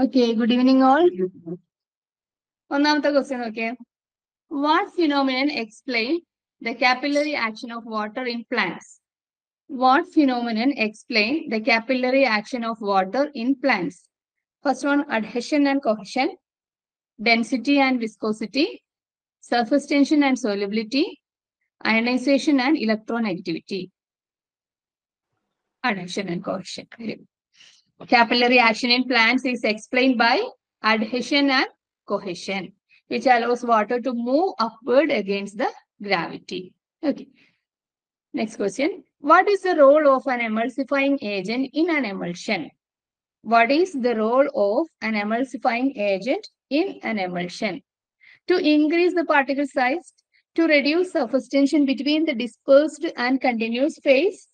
Okay, good evening all. ഒന്നാമത്തെ question നോക്കിയേ what phenomenon explain the capillary action of water in plants what phenomenon explain the capillary action of water in plants first one adhesion and cohesion density and viscosity surface tension and solubility ionisation and electronegativity adhesion and cohesion. Capillary action in plants is explained by adhesion and cohesion, which allows water to move upward against the gravity. Okay. Next question. What is the role of an emulsifying agent in an emulsion? What is the role of an emulsifying agent in an emulsion? To increase the particle size, to reduce surface tension between the dispersed and continuous phase,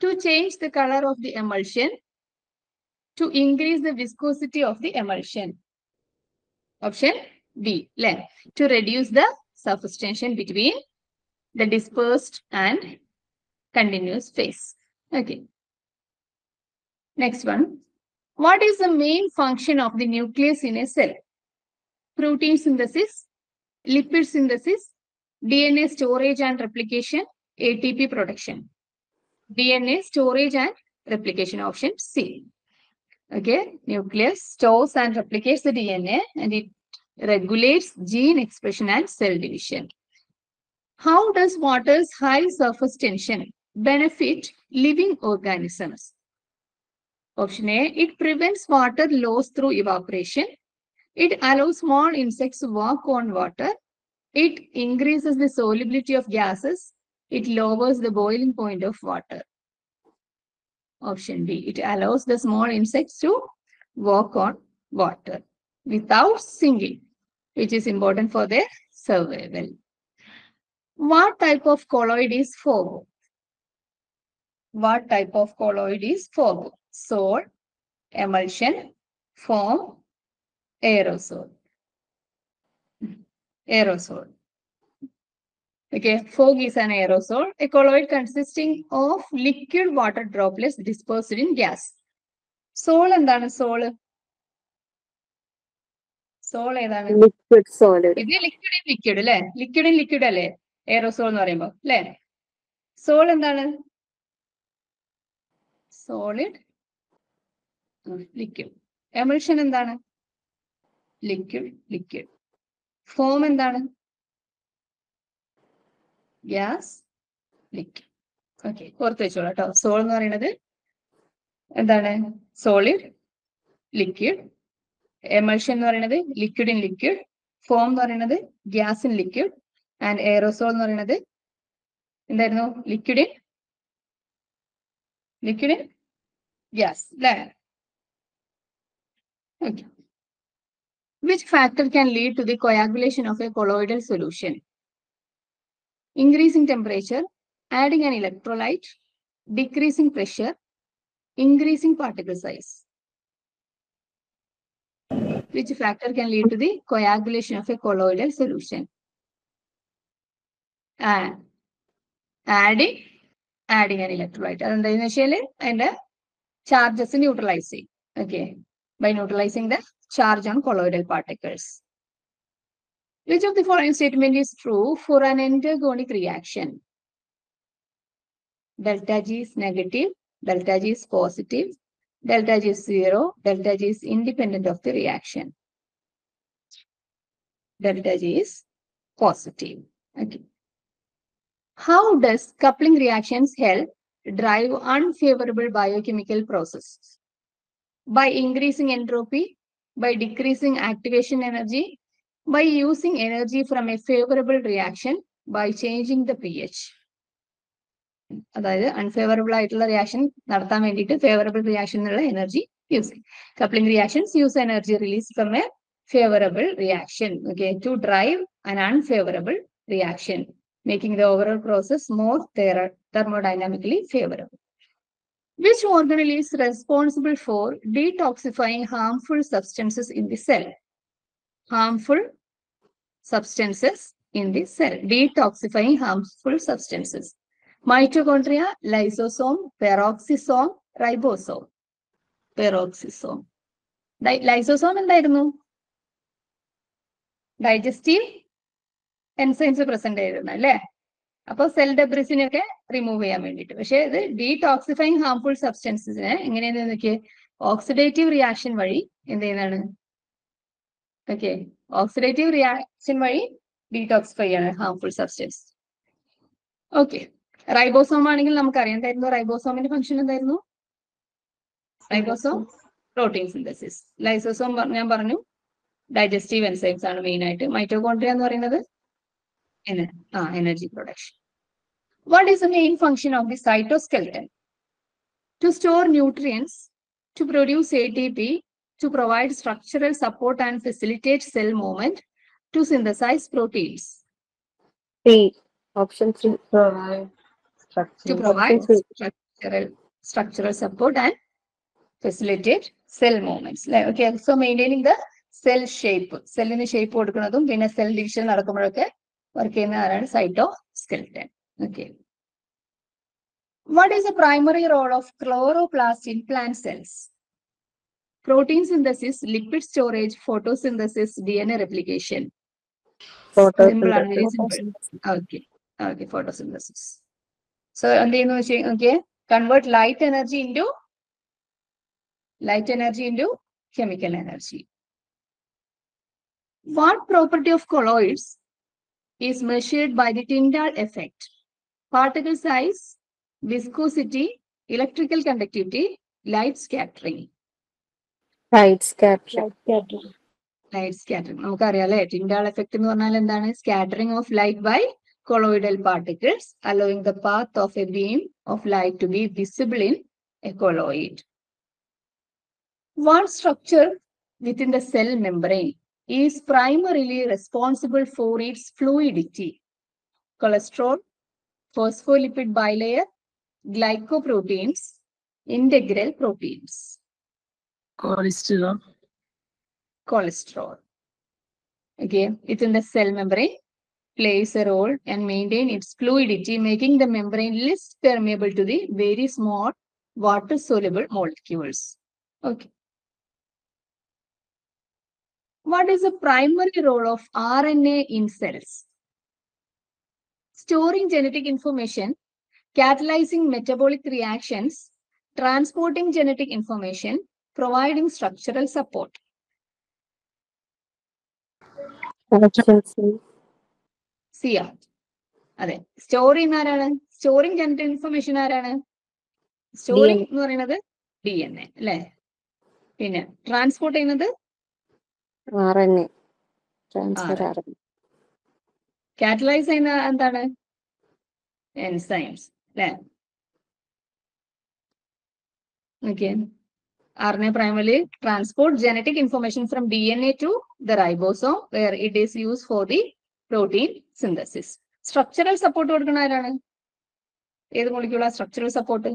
to change the color of the emulsion, to increase the viscosity of the emulsion. Option B, length, to reduce the surface tension between the dispersed and continuous phase. Okay. Next one. What is the main function of the nucleus in a cell? Protein synthesis, lipid synthesis, DNA storage and replication, ATP production. DNA storage and replication option C. Okay, nucleus stores and replicates the DNA and it regulates gene expression and cell division. How does water's high surface tension benefit living organisms? Option A, it prevents water loss through evaporation. It allows small insects to walk on water. It increases the solubility of gases. It lowers the boiling point of water. Option B, it allows the small insects to walk on water without sinking, which is important for their survival. What type of colloid is FOGO? What type of colloid is FOGO? Sol, emulsion, foam, aerosol. Aerosol. Okay, fog is an aerosol, a colloid consisting of liquid water droplets dispersed in gas. Sol എന്താണ് sol sol ഏതാണ്? Liquid solid ഇത് liquid in liquid അല്ലെ? Liquid in liquid അല്ലേ? Aerosol എന്ന് പറയുമ്പോ അല്ലെ? Sol എന്താണ്? Solid liquid emulsion എന്താണ്? ലിക്വിഡ് ലിക്വിഡ് ഫോം എന്താണ്? Gas liquid. ഓക്കെ ഓർത്ത് വെച്ചോളൂ കേട്ടോ. സോൾ എന്ന് പറയുന്നത് എന്താണ്? സോളിഡ് ലിക്വിഡ് എമൾഷൻ എന്ന് പറയുന്നത് ലിക്വിഡ് ഇൻ ലിക്വിഡ് ഫോം എന്ന് പറയുന്നത് gas in liquid and aerosol എന്ന് പറയുന്നത് എന്തായിരുന്നു? Liquid in liquid in gas അല്ലേ? Okay Which factor can lead to the coagulation of a colloidal solution? increasing temperature, adding an electrolyte, decreasing pressure, increasing particle size. Which factor can lead to the coagulation of a colloidal solution? And adding, adding an electrolyte. And then initially, and the charges neutralizing. Okay. By neutralizing the charge on colloidal particles. Which of the following statement is true for an endergonic reaction? Delta G is negative, delta G is positive, delta G is zero, delta G is independent of the reaction. Delta G is positive. Okay. How does coupling reactions help drive unfavorable biochemical processes? By increasing entropy, by decreasing activation energy, by using energy from a favorable reaction, by changing the pH. അതായത് unfavourable ആയിട്ടുള്ള reaction നടത്താൻ വേണ്ടിയിട്ട് favourable reaction എന്നുള്ള energy use ചെയ്യും coupling reactions use energy release from A favourable reaction okay to drive അൻ unfavourable reaction making the overall process more thermodynamically favorable. Which organelle is responsible for detoxifying harmful substances in the cell? Harmful substances in the cell. Detoxifying harmful substances. Mitochondria, lysosome, peroxisome, ribosome. Peroxisome. Lysosome എന്തായിരുന്നു digestive enzymes present ആയിരുന്നു അല്ലേ അപ്പൊ cell ഡെബ്രിസിനെയൊക്കെ remove ചെയ്യാൻ വേണ്ടിയിട്ട് പക്ഷെ ഇത് detoxifying harmful സബ്സ്റ്റൻസിനെ എങ്ങനെയാണെന്ന് നോക്കിയേ ഓക്സിഡേറ്റീവ് റിയാക്ഷൻ വഴി എന്ത് ചെയ്യുന്നതാണ് ഓക്കെ ഓക്സിഡേറ്റീവ് റിയാക്ഷൻ വഴി ഡീടോക്സിഫൈ ആണ്. ഹാർംഫുൾ സബ്സ്റ്റൻസ് ഓക്കെ റൈബോസോം ആണെങ്കിൽ നമുക്കറിയാം. എന്തായിരുന്നു? റൈബോസോമിന്റെ ഫംഗ്ഷൻ എന്തായിരുന്നു? റൈബോസോം പ്രോട്ടീൻ സിന്തസിസ് ലൈസോസോം ഞാൻ പറഞ്ഞു. ഡൈജസ്റ്റീവ് എൻസൈംസ് ആണ് മെയിൻ ആയിട്ട്. മൈറ്റോകോൺട്രിയ എന്ന് പറയുന്നത് ആ energy production what is the main function of the cytoskeleton to store nutrients to produce A T P to provide structural support and facilitate cell movement to synthesize proteins. Three. Option three. Provide To structure. provide three. structural, structural support and facilitate cell movements. ല്ലേ? Okay, so maintaining the cell shape. സെല്ലിന് shape കൊടുക്കുന്നതും പിന്നെ cell division നടക്കുമ്പോഴൊക്കെ work ചെയ്യുന്ന ആരാണ് Saito skeleton okay what is the primary role of chloroplast in plant cells protein synthesis lipid storage photosynthesis D N A replication Simple ആണ്, very simple. Okay okay photosynthesis so എന്ത് ചെയ്യുന്നു വെച്ച് നോക്കിയേ convert light energy into light energy into chemical energy what property of colloids is measured by the ടിൻഡാൾ effect particle size viscosity electrical conductivity light scattering Right scatter. Light scattering നമുക്കറിയാം അല്ലെ ടിൻഡാൾ effect എന്ന് പറഞ്ഞാൽ എന്താണ് scattering of light by colloidal particles allowing the path of A beam of light to B visible in A colloid One structure within the cell membrane is primarily responsible for its fluidity. Cholesterol, phospholipid bilayer, glycoproteins, integral proteins. Cholesterol. cholesterol. Okay, within the cell membrane plays a role and maintain its fluidity, making the membrane less permeable to the very small water soluble molecules. Okay. What is the primary role of RNA in cells? Storing genetic information, catalyzing metabolic reactions, transporting genetic information, providing structural support. സിയാ അതെ. Store ചെയ്യുന്ന ആരാണ്? Storing general information ആരാണ്? Storing എന്ന് പറയുന്നത് D N A അല്ലെ? പിന്നെ transport ചെയ്യുന്നത്. Catalyse ചെയ്യുന്ന എന്താണ്? എൻസൈംസ് അല്ലെ? Okay RNA primarily transport genetic information from DNA to the ribosome where it is used for the protein synthesis. Structural support കൊടുക്കുന്ന ആരാണ്? ഏത് മോളിക്കുള്ള സ്ട്രക്ചറൽ സപ്പോർട്ട്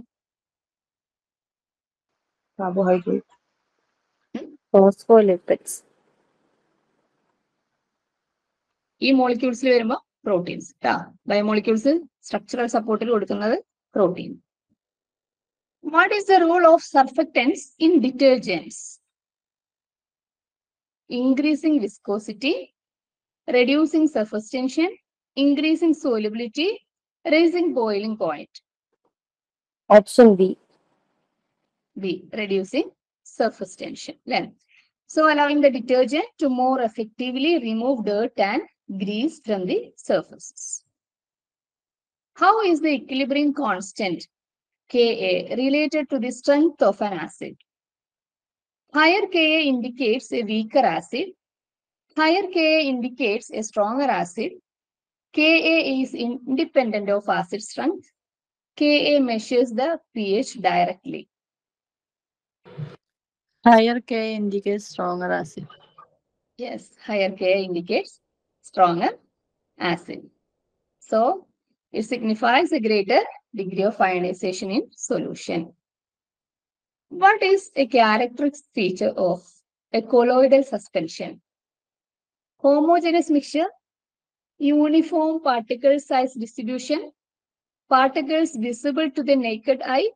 കാർബോഹൈഡ്രേറ്റ് ഈ മോളിക്യൂൾസിൽ വരുമ്പോൾ പ്രോട്ടീൻസ് ബയോമോളിക്യൂൾസ് സ്ട്രക്ചറൽ സപ്പോർട്ടിൽ കൊടുക്കുന്നത് protein What is the role of surfactants in detergents? Increasing viscosity, reducing surface tension, increasing solubility, raising boiling point. Option B. B. Reducing surface tension. Length. So allowing the detergent to more effectively remove dirt and grease from the surfaces. How is the equilibrium constant Ka related to the strength of an acid? Higher Ka indicates a weaker acid. Higher Ka indicates a stronger acid. Ka is independent of acid strength. Ka measures the pH directly. Higher Ka indicates stronger acid. Yes, higher Ka indicates stronger acid. So it signifies a greater degree of ionization in solution. What is a characteristic feature of a colloidal suspension? Homogeneous mixture, uniform particle size distribution, particles visible to the naked eye,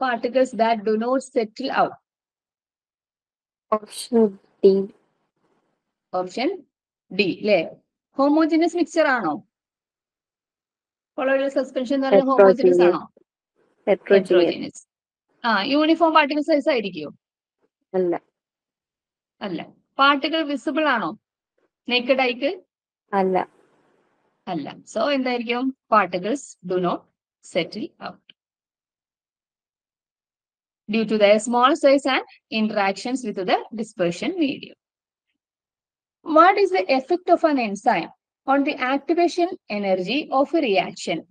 particles that do not settle out. Option D option D അല്ലേ homogeneous mixer ആണോ colloidal suspension എന്ന് പറയുന്നത് homogeneous ആണോ ഹെട്രോജിനിയസ് heterogeneous ആ uniform particle size ആയിരിക്കുമോ അല്ല അല്ല പാർട്ടികൾ വിസിബിൾ ആണോ നേക്കഡ് ആയിക്ക് അല്ല അല്ല സോ എന്തായിരിക്കും particles do not settle out due to the small size and interactions with the dispersion medium. What is the effect of an enzyme on the activation energy of a reaction.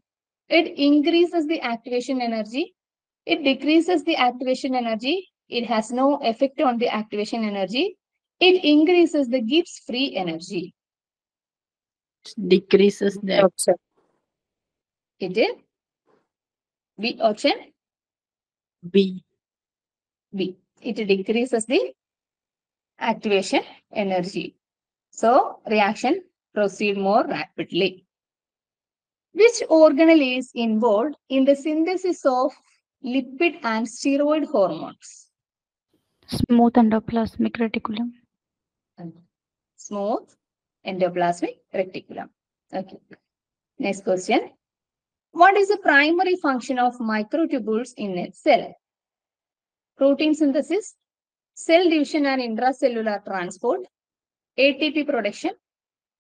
It increases the activation energy. It decreases the activation energy. It has no effect on the activation energy. It increases the Gibbs free energy. Decreases the option. It is B option. B. B. It decreases the activation energy. So reaction proceed more rapidly. Which organelle is involved in the synthesis of lipid and steroid hormones? Smooth endoplasmic reticulum. Smooth endoplasmic reticulum. Okay. Next question. What is the primary function of microtubules in a cell? Protein synthesis, cell division and intracellular transport, ATP production,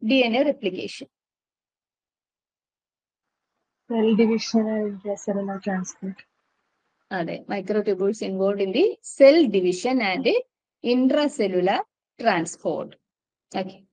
DNA replication. Cell division and cellular transport. Are microtubules involved in the cell division and intracellular transport. Okay.